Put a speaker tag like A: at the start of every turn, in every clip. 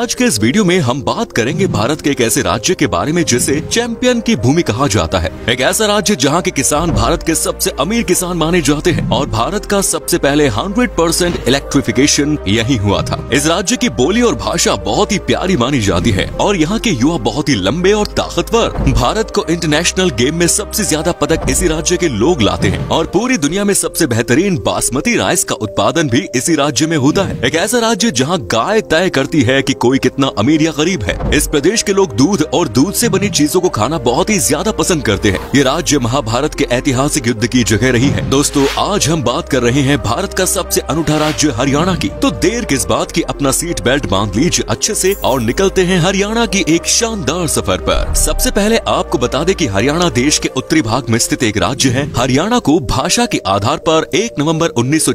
A: आज के इस वीडियो में हम बात करेंगे भारत के एक ऐसे राज्य के बारे में जिसे चैंपियन की भूमि कहा जाता है। एक ऐसा राज्य जहाँ के किसान भारत के सबसे अमीर किसान माने जाते हैं और भारत का सबसे पहले 100 परसेंट इलेक्ट्रिफिकेशन यही हुआ था। इस राज्य की बोली और भाषा बहुत ही प्यारी मानी जाती है और यहाँ के युवा बहुत ही लंबे और ताकतवर। भारत को इंटरनेशनल गेम में सबसे ज़्यादा पदक इसी राज्य के लोग लाते हैं और पूरी दुनिया में सबसे बेहतरीन बासमती राइस का उत्पादन भी इसी राज्य में होता है। एक ऐसा राज्य जहाँ गाय तय करती है कि कोई कितना अमीर या गरीब है। इस प्रदेश के लोग दूध और दूध से बनी चीज़ों को खाना बहुत ही ज़्यादा पसंद करते हैं। ये राज्य महाभारत के ऐतिहासिक युद्ध की जगह रही है। दोस्तों, आज हम बात कर रहे हैं भारत का सबसे अनूठा राज्य हरियाणा की। तो देर किस बात की अपना सीट बेल्ट बाँध लीजिए अच्छे से और निकलते हैं हरियाणा की एक शानदार सफ़र पर। सबसे पहले आपको बता दें कि हरियाणा देश के उत्तरी भाग में स्थित एक राज्य है। हरियाणा को भाषा के आधार पर 1 नवंबर उन्नीस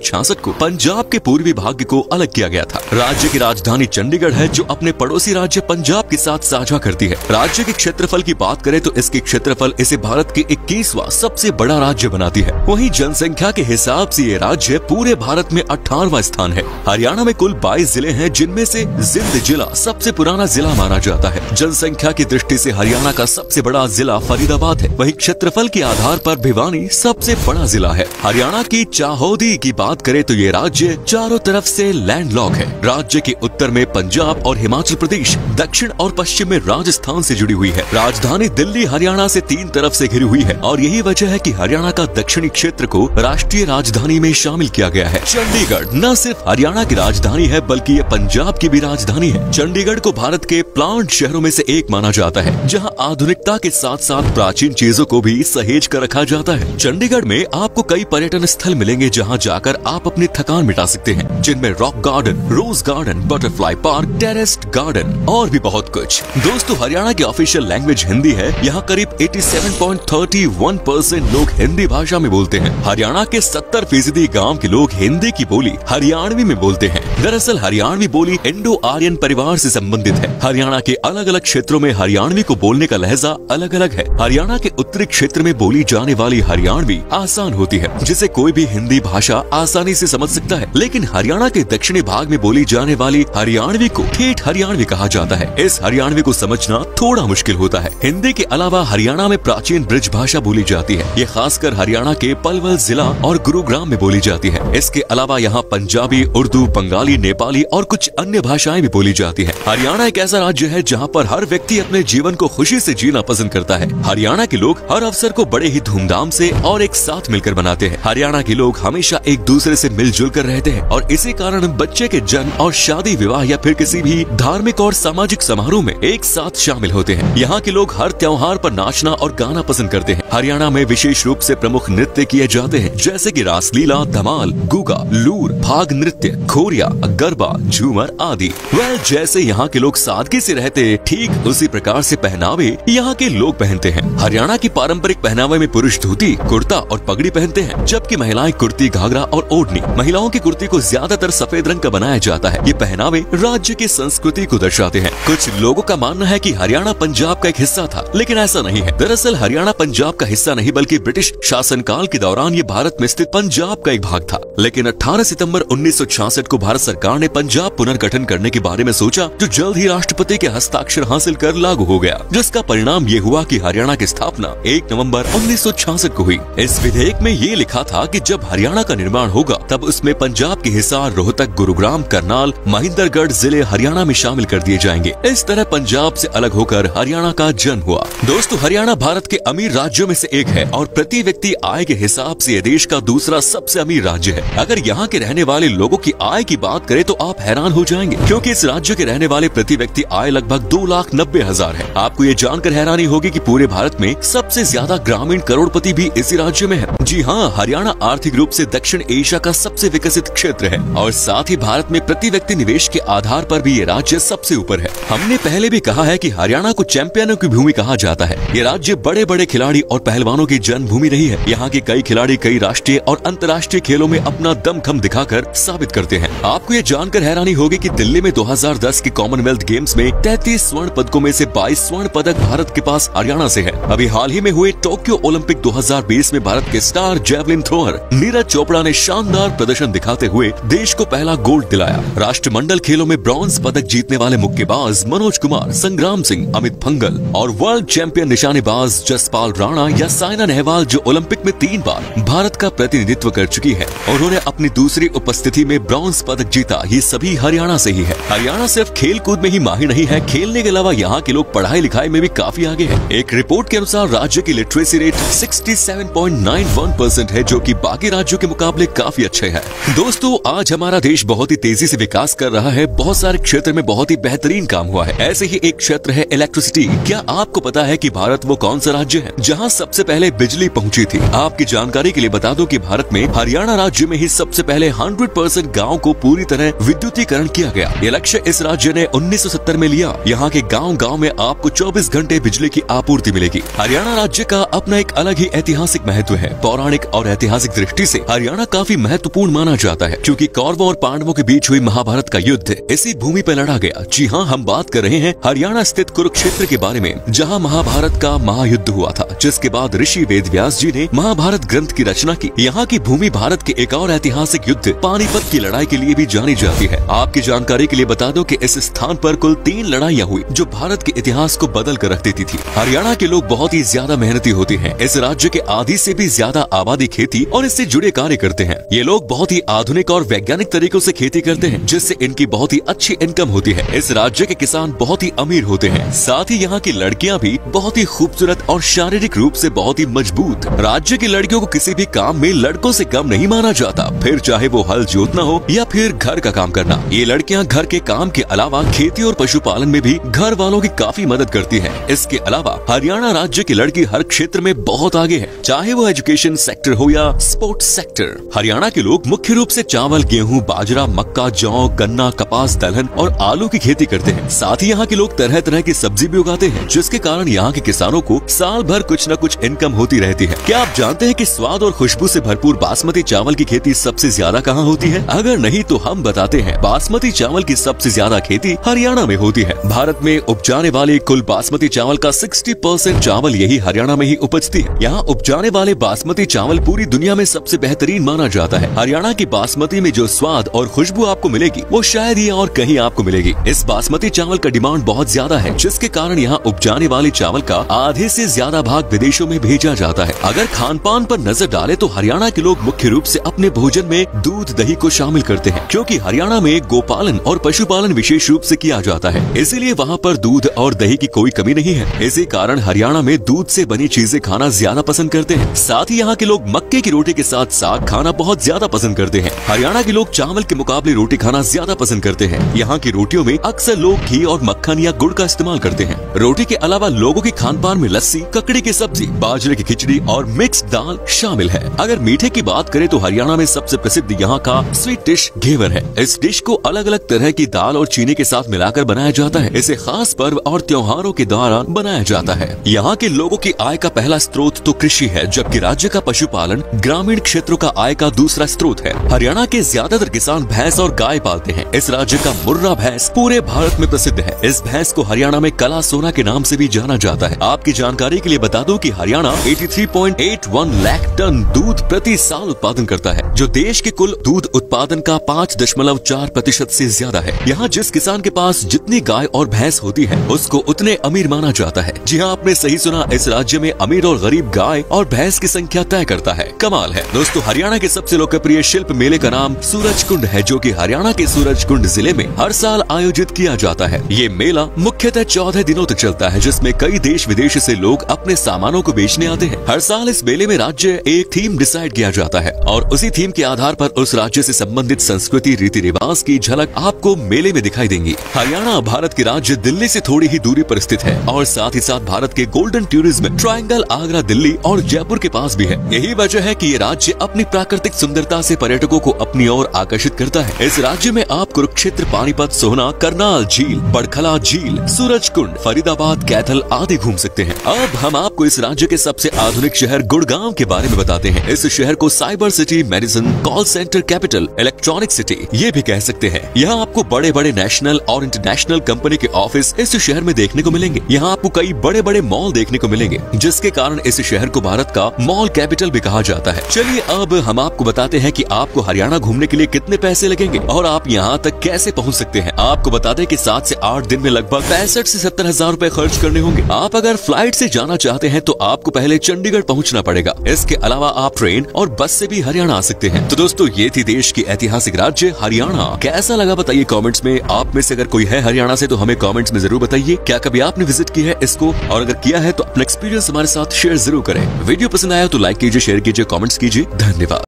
A: को पंजाब के पूर्वी भाग को अलग किया गया था। राज्य की राजधानी चंडीगढ़ है, जो अपने पड़ोसी राज्य पंजाब के साथ साझा करती है। राज्य के क्षेत्रफल की बात करें तो इसके क्षेत्रफल इसे भारत के इक्कीसवा सबसे बड़ा राज्य बनाती है। वहीं जनसंख्या के हिसाब से ये राज्य पूरे भारत में अठारवा स्थान है। हरियाणा में कुल 22 ज़िले हैं, जिनमें से जिंद जिला सबसे पुराना जिला माना जाता है। जनसंख्या की दृष्टि से हरियाणा का सबसे बड़ा जिला फरीदाबाद है। वही क्षेत्रफल के आधार पर भिवानी सबसे बड़ा जिला है। हरियाणा की चाहोदी की बात करें तो ये राज्य चारों तरफ़ से लैंडलॉक है। राज्य के उत्तर में पंजाब और हिमाचल प्रदेश दक्षिण और पश्चिम में राजस्थान से जुड़ी हुई है। राजधानी दिल्ली, हरियाणा से तीन तरफ़ से घिरी हुई है और यही वजह है कि हरियाणा का दक्षिणी क्षेत्र को राष्ट्रीय राजधानी में शामिल किया गया है। चंडीगढ़ न सिर्फ़ हरियाणा की राजधानी है, बल्कि ये पंजाब की भी राजधानी है। चंडीगढ़ को भारत के प्लांट शहरों में से एक माना जाता है, जहाँ आधुनिकता के साथ साथ प्राचीन चीज़ों को भी सहेज कर रखा जाता है। चंडीगढ़ में आपको कई पर्यटन स्थल मिलेंगे, जहाँ जाकर आप अपनी थकान मिटा सकते हैं, जिनमें rock garden, rose garden, butterfly park terrace garden और भी बहुत कुछ। दोस्तों, हरियाणा की ऑफिशियल लैंग्वेज हिंदी है। यहाँ करीब 87.31 परसेंट लोग हिंदी भाषा में बोलते हैं। हरियाणा के 70 फ़ीसदी गाँव के लोग हिंदी की बोली हरियाणवी में बोलते हैं। दरअसल, हरियाणवी बोली इंडो आर्यन परिवार से संबंधित है। हरियाणा के अलग अलग क्षेत्रों में हरियाणवी को बोलने का लहजा अलग अलग है। हरियाणा के उत्तरी क्षेत्र में बोली जाने वाली हरियाणवी आसान होती है, जिसे कोई भी हिंदी भाषा आसानी से समझ सकता है। लेकिन हरियाणा के दक्षिणी भाग में बोली जाने वाली हरियाणवी को ठेठ हरियाणवी कहा जाता है। इस हरियाणवी को समझना थोड़ा मुश्किल होता है। हिंदी के अलावा हरियाणा में प्राचीन ब्रिज भाषा बोली जाती है। ये खासकर हरियाणा के पलवल जिला और गुरुग्राम में बोली जाती है। इसके अलावा यहाँ पंजाबी, उर्दू, बंगाली, नेपाली और कुछ अन्य भाषाएँ भी बोली जाती है। हरियाणा एक ऐसा राज्य है जहाँ पर हर व्यक्ति अपने जीवन को खुशी से जीना पसंद करता है। हरियाणा के लोग हर अवसर को बड़े ही धूमधाम से और एक साथ मिलकर मनाते हैं। हरियाणा के लोग हमेशा एक दूसरे से मिलजुल कर रहते हैं और इसी कारण बच्चे के जन्म और शादी, विवाह या फिर किसी भी धार्मिक और सामाजिक समारोह में एक साथ शामिल होते हैं। यहाँ के लोग हर त्योहार पर नाचना और गाना पसंद करते हैं। हरियाणा में विशेष रूप से प्रमुख नृत्य किए जाते हैं, जैसे कि रासलीला, धमाल, गुगा, लूर, भाग नृत्य, खोरिया, गरबा, झूमर आदि। वह जैसे यहाँ के लोग सादगी से रहते, ठीक उसी प्रकार से पहनावे यहाँ के लोग पहनते हैं। हरियाणा की पारंपरिक पहनावे में पुरुष धोती, कुर्ता और पगड़ी पहनते हैं, जबकि महिलाएँ कुर्ती, घाघरा और ओढ़नी। महिलाओं की कुर्ती को ज़्यादातर सफ़ेद रंग का बनाया जाता है। ये पहनावे राज्य की संस्कृति को दर्शाते हैं। कुछ लोगों का मानना है कि हरियाणा पंजाब का एक हिस्सा था, लेकिन ऐसा नहीं है। दरअसल हरियाणा पंजाब का हिस्सा नहीं, बल्कि ब्रिटिश शासनकाल के दौरान ये भारत में स्थित पंजाब का एक भाग था। लेकिन 18 सितंबर 1966 को भारत सरकार ने पंजाब पुनर्गठन करने के बारे में सोचा, जो जल्द ही राष्ट्रपति के हस्ताक्षर हासिल कर लागू हो गया, जिसका परिणाम ये हुआ की हरियाणा की स्थापना 1 नवंबर 1966 को हुई। इस विधेयक में ये लिखा था की जब हरियाणा का निर्माण होगा, तब उसमें पंजाब के हिसार, रोहतक, गुरुग्राम, करनाल, महेंद्रगढ़ ज़िले हरियाणा में शामिल कर दिए जाएँगे। इस तरह पंजाब से अलग होकर हरियाणा का जन्म हुआ। दोस्तों, हरियाणा भारत के अमीर राज्यों में से एक है और प्रति व्यक्ति आय के हिसाब से देश का दूसरा सबसे अमीर राज्य है। अगर यहाँ के रहने वाले लोगों की आय की बात करें तो आप हैरान हो जाएँगे, क्योंकि इस राज्य के रहने वाले प्रति व्यक्ति आय लगभग दो लाख नब्बे हज़ार है। आपको ये जानकर हैरानी होगी कि पूरे भारत में सबसे ज़्यादा ग्रामीण करोड़पति भी इसी राज्य में है। जी हाँ हरियाणा आर्थिक रूप से दक्षिण एशिया का सबसे विकसित क्षेत्र है और साथ ही भारत में प्रति व्यक्ति निवेश के आधार पर भी ये राज्य सबसे ऊपर है। हमने पहले भी कहा है की हरियाणा को चैंपियनों की भूमि कहा जाता है। ये राज्य बड़े बड़े खिलाड़ी और पहलवानों की जन्मभूमि रही है। यहाँ के कई खिलाड़ी कई राष्ट्रीय और अंतर्राष्ट्रीय खेलों में अपना दमखम दिखाकर साबित करते हैं। आपको ये जानकर हैरानी होगी कि दिल्ली में 2010 के कॉमनवेल्थ गेम्स में 33 स्वर्ण पदकों में से 22 स्वर्ण पदक भारत के पास हरियाणा से है। अभी हाल ही में हुए टोक्यो ओलंपिक 2020 में भारत के star javelin thrower Neeraj Chopra ने शानदार प्रदर्शन दिखाते हुए देश को पहला गोल्ड दिलाया। राष्ट्रमंडल खेलों में ब्रॉन्ज पदक जीतने वाले मुक्केबाज मनोज कुमार, संग्राम सिंह, अमित फंगल और वर्ल्ड चैंपियन निशानेबाज जसपाल राणा या साइना नेहवाल जो ओलंपिक में तीन बार भारत का प्रतिनिधित्व कर चुकी है उन्होंने अपनी दूसरी उपस्थिति में ब्रॉन्ज पदक जीता, ये सभी हरियाणा से ही है। हरियाणा सिर्फ़ खेल कूद में ही माहिर नहीं है, खेलने के अलावा यहाँ के लोग पढ़ाई लिखाई में भी काफ़ी आगे है। एक रिपोर्ट के अनुसार राज्य की लिटरेसी रेट 67.91 परसेंट है, जो कि बाकी राज्यों के मुकाबले काफ़ी अच्छे है। दोस्तों, आज हमारा देश बहुत ही तेज़ी से विकास कर रहा है, बहुत सारे क्षेत्र में बहुत ही बेहतरीन काम हुआ है। ऐसे ही एक क्षेत्र है इलेक्ट्रिसिटी क्या आपको पता है की भारत वो कौन सा राज्य है, जहाँ सबसे पहले बिजली पहुँची थी। आपकी जानकारी के लिए बता दो की भारत में हरियाणा राज्य में ही सबसे पहले हंड्रेड परसेंट गाँव को पूरी तरह विद्युतीकरण किया गया। ये लक्ष्य इस राज्य ने उन्नीस सौ सत्तर में लिया। यहाँ के गाँव गाँव में आपको चौबीस घंटे बिजली की आपूर्ति मिलेगी। हरियाणा राज्य का अपना एक अलग ही ऐतिहासिक महत्व है। पौराणिक और ऐतिहासिक दृष्टि ऐसी हरियाणा काफ़ी महत्वपूर्ण माना जाता है, क्यूँकी कौरवों और पांडवों के बीच हुई महाभारत का युद्ध इसी भूमि पर लड़ा गया। जी हाँ हम बात कर रहे हैं हरियाणा स्थित कुरुक्षेत्र के बारे में, जहाँ महाभारत का महायुद्ध हुआ था, जिसके बाद ऋषि वेद व्यास जी ने महाभारत ग्रंथ की रचना की। यहाँ की भूमि भारत के एक और ऐतिहासिक युद्ध, पानीपत की लड़ाई के लिए भी जानी जाती है। आपकी जानकारी के लिए बता दो की इस स्थान आरोप कुल तीन लड़ाइयाँ हुई, जो भारत के इतिहास को बदल कर रख देती थी। हरियाणा के लोग बहुत ही ज़्यादा मेहनती होते हैं। इस राज्य के आधी से भी ज़्यादा आबादी खेती और इससे जुड़े कार्य करते हैं। ये लोग बहुत ही आधुनिक और वैज्ञानिक तरीकों से खेती करते हैं, जिससे इनकी बहुत ही अच्छी इनकम होती है। इस राज्य के किसान बहुत ही अमीर होते हैं। साथ ही यहाँ की लड़कियाँ भी बहुत ही खूबसूरत और शारीरिक रूप से बहुत ही मज़बूत। राज्य की लड़कियों को किसी भी काम में लड़कों से कम नहीं माना जाता। फिर चाहे वो हल जोतना हो या फिर घर का काम करना, ये लड़कियाँ घर के काम के अलावा खेती और पशुपालन में भी घर वालों की काफ़ी मदद करती है। इसके अलावा, हरियाणा राज्य की लड़की हर क्षेत्र में बहुत आगे है, चाहे वो एजुकेशन सेक्टर हो या स्पोर्ट्स सेक्टर। हरियाणा के लोग मुख्य रूप से चावल, गेहूँ, बाजरा, मक्का, जौ, गन्ना, कपास, दलहन और आलू की खेती करते हैं। साथ ही यहाँ के लोग तरह तरह की सब्ज़ी भी उगाते हैं, जिसके कारण यहाँ के किसानों को साल भर कुछ न कुछ इनकम होती रहती है। क्या आप जानते हैं कि स्वाद और खुशबू से भरपूर बासमती चावल की खेती सबसे ज़्यादा कहाँ होती है? अगर नहीं तो हम बताते हैं। बासमती चावल की सबसे ज़्यादा खेती हरियाणा में होती है। भारत में उपजाने वाले कुल बासमती चावल का सिक्सटी परसेंट चावल यही हरियाणा में ही उपजती है। यहाँ उपजाने वाले बासमती चावल पूरी दुनिया में सबसे बेहतरीन माना जाता है। हरियाणा की बासमती में जो स्वाद और खुशबू आपको मिलेगी, वो शायद ही और कहीं आपको मिलेगी। इस बासमती चावल का डिमांड बहुत ज़्यादा है, जिसके कारण यहाँ उपजाने वाले चावल का आधे से ज़्यादा भाग विदेशों में भेजा जाता है। अगर खान पान पर नज़र डाले तो हरियाणा के लोग मुख्य रूप से अपने भोजन में दूध, दही को शामिल करते हैं, क्योंकि हरियाणा में गोपालन और पशुपालन विशेष रूप से किया जाता है। इसीलिए वहाँ पर दूध और दही की कोई कमी नहीं है। इसी कारण हरियाणा में दूध से बनी चीज़ें खाना ज़्यादा पसंद करते हैं। साथ ही यहाँ के लोग मक्के की रोटी के साथ साग खाना बहुत ज़्यादा पसंद करते हैं। हरियाणा के लोग चावल के मुकाबले रोटी खाना ज़्यादा पसंद करते हैं। यहाँ की रोटियों में अक्सर लोग घी और मक्खन या गुड़ का इस्तेमाल करते हैं। रोटी के अलावा लोगों के खान पान में लस्सी, ककड़ी की सब्ज़ी बाजरे की खिचड़ी और मिक्स दाल शामिल है। अगर मीठे की बात करें तो हरियाणा में सबसे प्रसिद्ध यहाँ का स्वीट डिश घेवर है। इस डिश को अलग अलग तरह की दाल और चीनी के साथ मिलाकर बनाया जाता है। इसे खास पर्व और त्योहारों के दौरान बनाया जाता है। यहाँ के लोगों की आय का पहला स्रोत तो कृषि है, जबकि राज्य का पशुपालन ग्रामीण क्षेत्रों का आय का दूसरा स्रोत है। हरियाणा के ज़्यादातर किसान भैंस और गाय पालते हैं। इस राज्य का मुर्रा भैंस पूरे भारत में प्रसिद्ध है। इस भैंस को हरियाणा में कला सोना के नाम से भी जाना जाता है। आपकी जानकारी के लिए बता दूँ कि हरियाणा 83.81 लाख टन दूध प्रति साल उत्पादन करता है, जो देश के कुल दूध उत्पादन का पाँच दशमलव चार प्रतिशत ऐसी ज़्यादा है। यहाँ जिस किसान के पास जितनी गाय और भैंस होती है, उसको उतने अमीर माना जाता है। जी हाँ आपने सही सुना, इस राज्य में अमीर और गरीब गाय और भैंस की संख्या तय करता है। कमाल है। दोस्तों, हरियाणा के सबसे लोकप्रिय शिल्प मेले का नाम सूरज कुंड है, जो की हरियाणा के सूरज कुंड ज़िले में हर साल आयोजित किया जाता है। ये मेला मुख्यतः चौदह दिनों तक चलता है, जिसमें कई देश विदेश से लोग अपने सामानों को बेचने आते हैं। हर साल इस मेले में राज्य एक थीम डिसाइड किया जाता है और उसी थीम के आधार पर उस राज्य से संबंधित संस्कृति रीति रिवाज की झलक आपको मेले में दिखाई देंगी। हरियाणा, भारत के राज्य दिल्ली से थोड़ी ही दूरी पर स्थित है और साथ ही साथ भारत के golden tourism triangle Agra Delhi और जयपुर के पास भी है। यही वजह है कि ये राज्य अपनी प्राकृतिक सुंदरता से पर्यटकों को अपनी ओर आकर्षित करता है। इस राज्य में आप कुरुक्षेत्र, पानीपत, सोहना, करनाल, झील, बड़खला, झील सूरज कुंड फरीदाबाद, कैथल आदि घूम सकते हैं। अब हम आपको इस राज्य के सबसे आधुनिक शहर गुड़गांव के बारे में बताते हैं। इस शहर को cyber city, medicine, call centre, capital, electronic city, ये भी कह सकते हैं। यहाँ आपको बड़े बड़े नेशनल और इंटरनेशनल कंपनी के ऑफ़िस इस शहर में देखने को मिलेंगे। यहाँ आपको कई बड़े बड़े मॉल देखने को मिलेंगे, जिसके कारण इस शहर को भारत का मॉल कैपिटल भी कहा जाता है। चलिए अब हम आपको बताते हैं की आपको हरियाणा घूमने के लिए कितने पैसे लगेंगे और आप यहाँ तक कैसे पहुँच सकते हैं। आपको बता दें की सात ऐसी आठ दिन में लगभग पैंसठ ऐसी सत्तर हज़ार रूपए खर्च करने होंगे। आप अगर फ़्लाइट ऐसी जाना चाहते हैं तो आपको पहले चंडीगढ़ पहुँचना पड़ेगा। इसके अलावा आप ट्रेन और बस से भी हरियाणा आ सकते हैं। तो दोस्तों, ये थी देश की ऐतिहासिक राज्य, हरियाणा। कैसा लगा बताइए कॉमेंट्स में। आप में से अगर कोई है हरियाणा से तो हमें कॉमेंट्स में ज़रूर बताइए। क्या कभी आपने विज़िट किया है इसको? और अगर किया है तो अपना एक्सपीरियंस हमारे साथ शेयर ज़रूर करें। वीडियो पसंद आया तो लाइक कीजिए शेयर कीजिए कॉमेंट्स कीजिए। धन्यवाद।